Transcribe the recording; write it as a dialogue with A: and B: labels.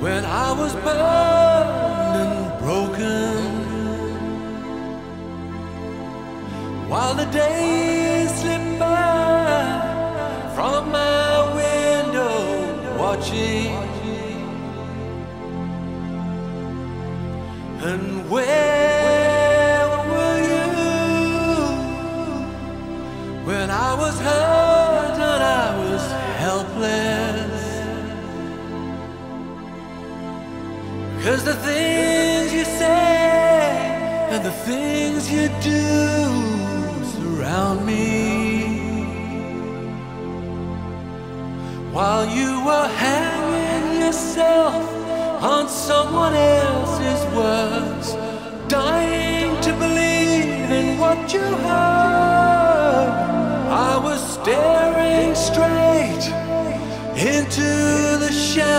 A: when I was burned and broken? While the days slip by from my window, watching. And where were you when I was hurt and I was helpless? The things you say and the things you do surround me while you were hanging yourself on someone else's words, dying to believe in what you heard. I was staring straight into the shining